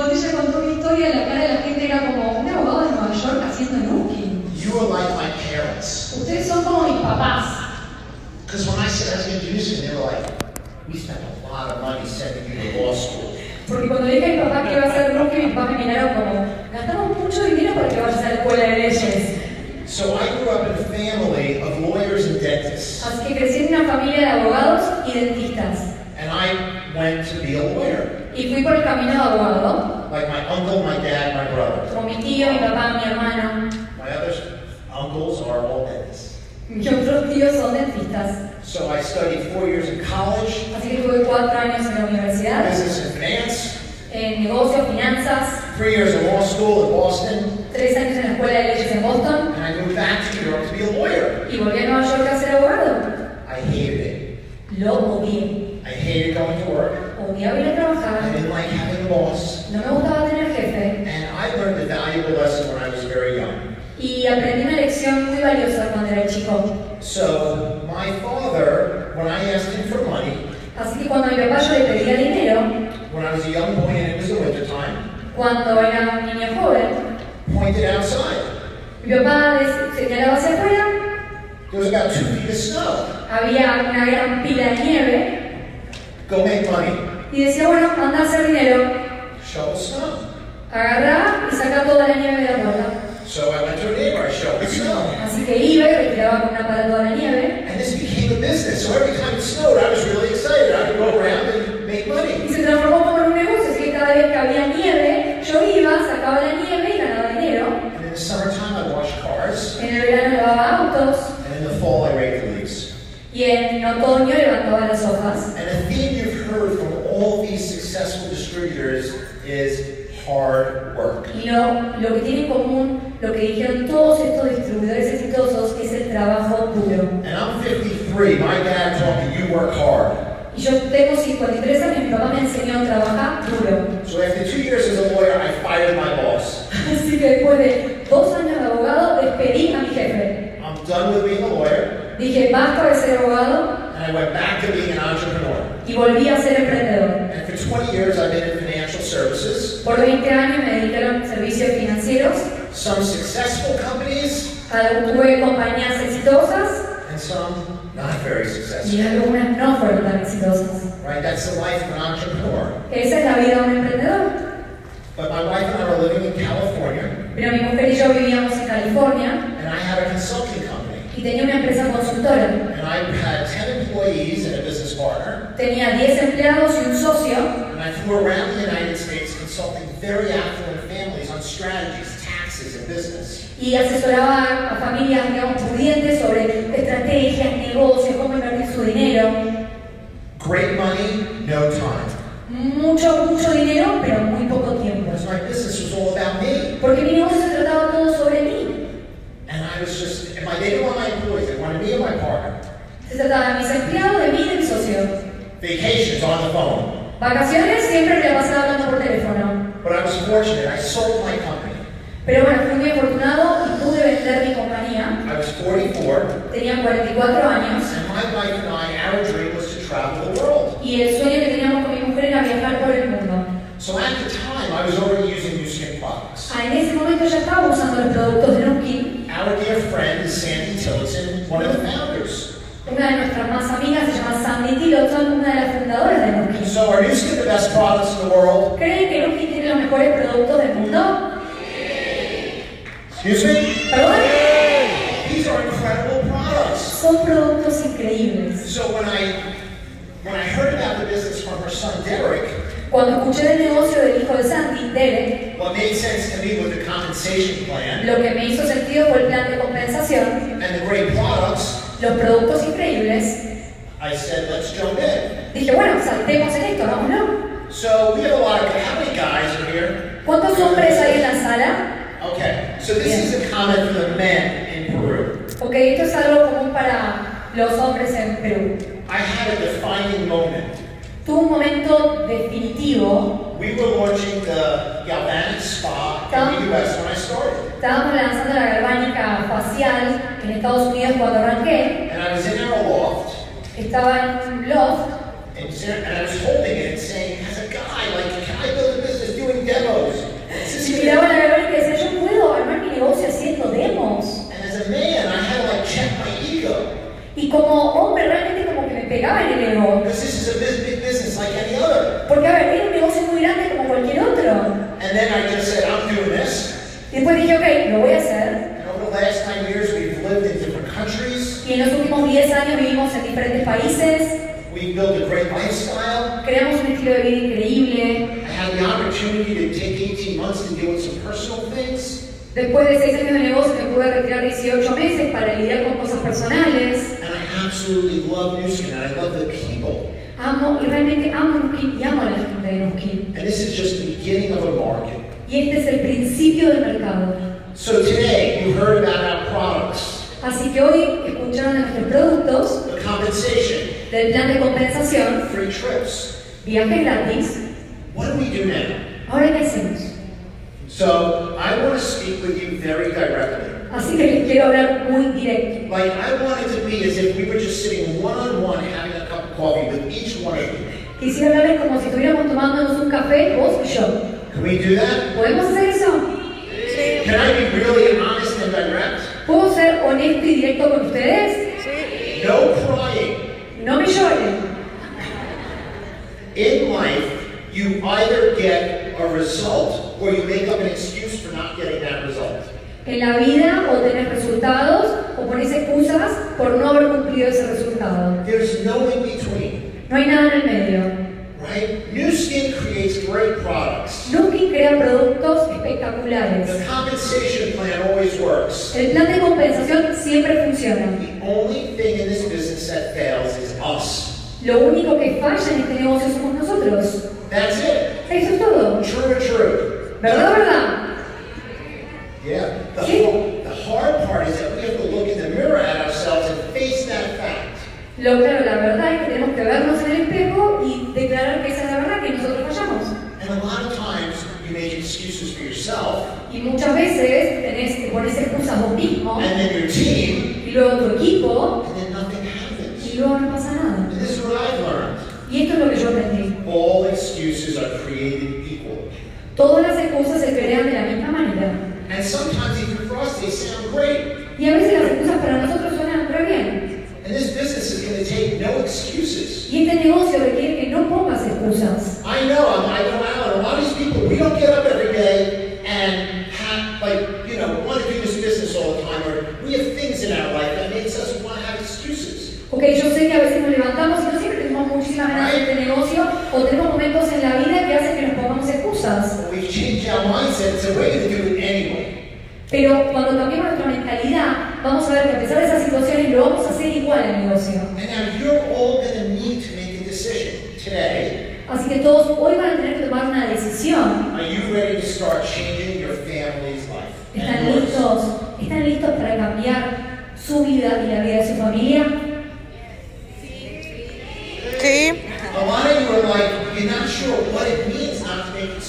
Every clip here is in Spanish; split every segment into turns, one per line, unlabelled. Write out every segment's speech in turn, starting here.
cuando ella contó mi historia, la cara de la gente era como un abogado de Nueva York haciendo nookie.
You are like my parents.
Ustedes son como mis papás.
Because when I said I was going to do this, they were like, we spent a lot of money sending you to law school.
Porque cuando dije a mi papá que iba a ser rookie, mis papás me miraron como, gastamos mucho dinero para que vayas a la escuela de leyes.
So I grew up in a family of lawyers and dentists.
Así que crecí en una familia de abogados y dentistas.
And I went to be a lawyer.
Y fui por el camino de abogado,
Like my uncle, my dad, my brother.
como mi tío, mi papá, mi hermano.
My other uncles are all dentists.
Mis otros tíos son dentistas.
So I studied four years in college,
Así que tuve cuatro años en la universidad,
business and finance,
en negocios, finanzas,
three years in law school in Boston,
tres años en la escuela de leyes en Boston
and I moved back to New York to be a lawyer.
y volví a Nueva York a ser abogado.
I hated it.
Lo odié.
I hated going to work.
A
I didn't like having a boss.
No me gustaba tener jefe.
And I learned a valuable lesson when I was very young.
Y aprendí una lección muy valiosa cuando era chico.
So my father, when I asked him for money,
Así que cuando mi papá yo le pedía dinero,
when I was a young boy and it was the wintertime,
cuando era un niño joven,
pointed outside.
mi papá señalaba hacia afuera,
There was about two feet of snow.
había una gran pila de nieve
Go make money.
y decía, bueno, anda a hacer dinero,
Shovel snow.
agarrá y saca toda la nieve de la puerta.
So I went to a neighbor, I shoveled snow.
Así que iba y retiraba con una pala toda la nieve
And this became a business. So every time it snowed, I was really excited. I could go around and make
y
money.
se transformó como en un negocio, así que cada vez que había nieve, yo iba, sacaba la nieve y ganaba dinero.
And in the summertime, I washed cars.
En el verano lavaba autos
And in the fall, I raked the leaves.
y en otoño levantaba las hojas.
And a theme you've heard from all these successful is hard work.
Y lo, lo que tiene en común, lo que dijeron todos estos distribuidores exitosos, es el trabajo duro.
And I'm 53. My dad taught me you work hard.
Y yo tengo 53 años, mi papá me enseñó a trabajar duro.
So after two years as a lawyer, I fired my boss.
Así que después de dos años de abogado, despedí a mi jefe.
I'm done with being a lawyer,
Dije, basta de ser abogado
and I went back to being an entrepreneur.
y volví a ser emprendedor.
Some successful companies,
a- tuve compañías exitosas
and some not very successful.
y algunas no fueron tan exitosas.
Right? That's the life of an entrepreneur.
Esa es la vida de un emprendedor.
But my wife and I were living in California,
Pero mi mujer y yo vivíamos en California
and I had a consulting company.
y tenía una empresa consultora.
And I had 10 employees and a business partner.
Tenía 10 empleados y un socio
And I flew around the United States consulting very affluent families on strategies, taxes, and business.
Y asesoraba a familias, digamos, pudientes sobre estrategias, negocios, cómo invertir su dinero.
Great money, no time.
Mucho, mucho dinero, pero muy poco tiempo.
Because my business was all about me.
Porque mi negocio se trataba todo sobre mí.
And I was just, and my, they didn't want my employees, they wanted me and my partner.
Se trataba de mis empleados, de mí y de mi socio.
Vacations on the phone.
Vacaciones siempre me la pasaba hablando por teléfono.
But I was fortunate, I sold my company.
Pero bueno, fui muy afortunado y pude vender mi compañía.
I was 44,
Tenía 44 años
and my wife and I, our dream was to travel the world.
y el sueño que teníamos con mi mujer era viajar por el mundo.
So at the time, I was already using New Skin products.
Ah, en ese momento ya estaba usando los productos de Nuki.
Our dear friend Sandy Tillotson, one of the founders.
Una de nuestras más amigas se llama Sandy Tillotson, una de las fundadoras de Nuki.
So are Skin the best products in the world?
¿Creen que Nuki tiene los mejores productos del mundo?
Excuse me?
¿Perdón?
These are incredible products.
Son productos increíbles.
So when I when I heard about the business from her son Derek,
Cuando escuché del negocio del hijo de Sandy, Derek,
what made sense to me was the compensation plan
lo que me hizo sentido fue el plan de compensación,
and the great products.
los productos increíbles.
I said, let's jump in.
Dije, bueno, saltemos en esto, vámonos.
So we have a lot of how many guys are here?
¿Cuántos hombres hay en la sala?
Okay, so this is a comment from the men in Peru.
Ok, esto es algo común para los hombres en Perú.
I had a defining moment.
Tuvo un momento definitivo.
We were launching the Galvanic Spa in the US when I started.
Estábamos lanzando la galvánica facial en Estados Unidos cuando arranqué.
And I was in our loft,
Estaba en un loft
and, and I was holding Porque a ver, era un negocio muy grande como cualquier otro. And then I just said, I'm doing
this. Después dije, ok,
lo voy a hacer.
Y en los últimos 10 años
vivimos en diferentes países. Built a great lifestyle. Creamos un estilo de vida increíble.
Después de 6 años de negocio me pude retirar 18 meses para lidiar con cosas personales.
Absolutely love Skin, and I love the people.
Amo, realmente amo Nuskin y amo a la gente de Nuskin.
And this is just the beginning of a market.
Y este es el principio del mercado.
So today, you heard about our products,
Así que hoy escucharon nuestros productos,
the compensation,
del plan de compensación,
free trips.
viajes gratis.
What do we do now?
Ahora, ¿qué hacemos?
So I want to speak with you very directly.
Así que les quiero hablar muy directo.
Like I want it to be as if we were just sitting one on one having a cup of coffee with each one of you.
Quisiera hablarles como si estuviéramos tomándonos un café, vos y yo.
Can we do that?
¿Podemos hacer eso?
Can I be really honest and direct?
¿Puedo ser honesto y directo con ustedes?
No crying.
No me lloren.
In life, you either get a result or you make up an excuse for not getting that result.
En la vida o tenés resultados o pones excusas por no haber cumplido ese resultado.
There's no in between,
No hay nada en el medio.
right? New Skin creates great products.
Crea productos espectaculares.
The compensation plan always works.
El plan de compensación siempre funciona.
The only thing in this business that fails is us.
Lo único que falla en este negocio somos nosotros.
That's it.
Eso es todo.
True true?
¿Verdad o verdad?
Are created equal.
Todas las excusas se crean de la misma manera.
And sometimes even for us, they sound great.
Y a veces las excusas para nosotros suenan re bien.
And this business is going to take no excuses.
Y este negocio requiere que no pongas excusas.
I know, I'm, I know Alan, a lot of these people, we don't get up every day and have, like, you know, want to do this business all the time, or we have things in our life that makes us want to have excuses.
Ok, yo sé que a veces nos levantamos y no siempre tenemos muchísimas ganas de este negocio o tenemos Pero cuando cambiamos nuestra mentalidad, vamos a ver que a pesar de esas situaciones lo vamos a hacer igual al negocio.
And now you're all going to need to make a decision today.
Así que todos hoy van a tener que tomar una decisión.
Are you ready to start changing your family's life?
¿Están listos? ¿Están listos para cambiar su vida y la vida de su familia?
Sí.
A lot of you are like, you're not sure what it means not to make.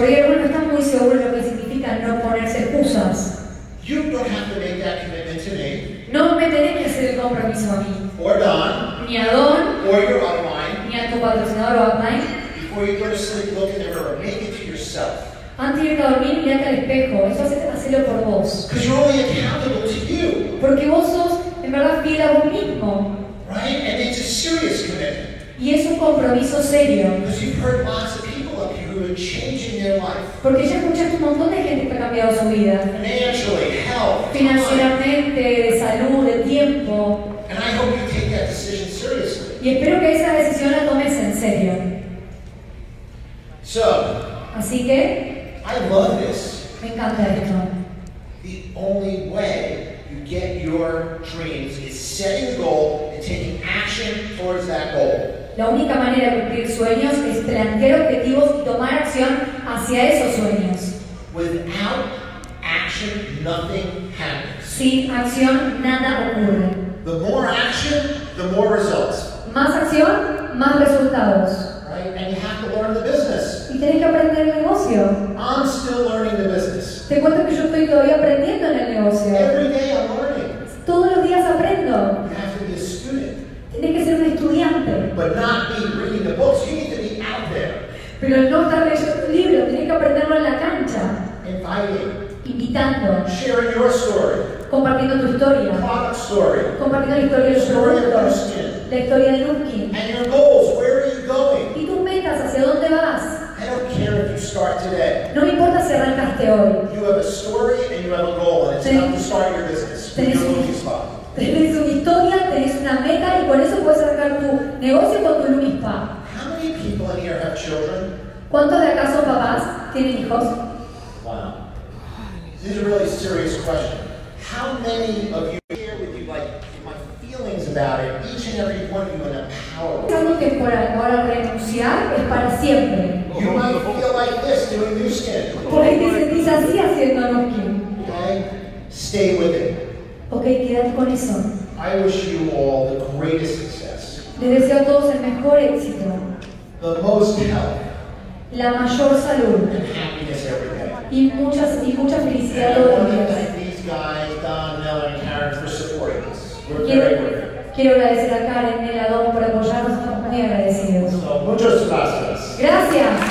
Porque algunos no están muy seguros de lo que significa no ponerse excusas.
You don't have to make that commitment to me,
No me tenés que hacer el compromiso a mí,
or Don,
ni a Don,
or your upline.
ni a tu patrocinador o upline.
Before you go to sleep, look in the mirror. Make it to yourself.
Antes de irte a dormir, mirate al espejo. Eso hace, hacelo por vos.
Because you're only accountable to you,
Porque vos sos, en verdad, fiel a vos mismo.
right? And it's a serious commitment.
Y es un compromiso serio.
Because you've heard lots are changing their life.
Porque ya escuchaste un montón de gente que ha cambiado su vida.
Financially, health.
Financieramente, de salud, de tiempo.
And I hope you take that decision seriously.
Y espero que esa decisión la tomes en serio.
So,
Así que,
I love this.
me encanta esto.
The only way you get your dreams is setting a goal and taking action towards that goal.
La única manera de cumplir sueños es plantear objetivos y tomar acción hacia esos sueños.
Without action, nothing happens.
Sin acción, nada ocurre.
The more action, the more results.
Más acción, más resultados.
Right? And you have to learn the business.
Y tenés que aprender el negocio.
I'm still learning the business.
Te cuento que yo estoy todavía aprendiendo en el negocio.
Every day I'm learning.
Todos los días aprendo.
You have to be a student,
Tienes que ser un estudiante.
but not be reading the books. You need to be out there,
Un libro, que aprenderlo en la cancha.
inviting,
Invitando,
sharing your story,
compartiendo tu historia.
product story,
Compartiendo la historia de La historia de Nutkin.
and your goals. Where are you going?
Y tus metas, ¿hacia dónde vas?
I don't care if you start today.
No me importa si arrancaste hoy.
You have a story and you have a goal, and it's
Sí.
time to start your business.
Sí.
Your movie spot.
Tenés una historia, tenés una meta y con eso puedes sacar tu negocio con tu Lumi Spa.
How many people in here have children?
¿Cuántos de acá son papás? ¿Tienen hijos?
Wow. These are really serious questions. How many of you here with you like my feelings about it, each and every one of you in a power?
Es algo temporal, ahora renunciar es para siempre.
You might feel like this doing new skin.
Por ahí te sentís así haciendo Nuskin.
Okay? Stay with it.
Ok, quédate con eso.
I wish you all the greatest success,
Les deseo a todos el mejor éxito,
the most health
la mayor salud
and happiness.
Y, muchas, y mucha felicidad todos los días. Quiero, agradecer a Karen, Nela, Don por apoyarnos, estamos muy agradecidos.
Muchas gracias.
Gracias.